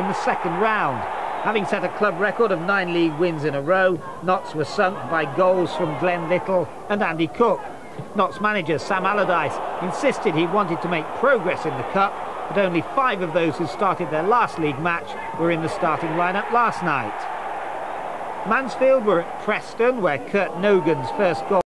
in the second round. Having set a club record of nine league wins in a row, Notts were sunk by goals from Glen Little and Andy Cooke. Notts manager Sam Allardyce insisted he wanted to make progress in the Cup, but only five of those who started their last league match were in the starting lineup last night. Mansfield were at Preston, where Kurt Nogan's first goal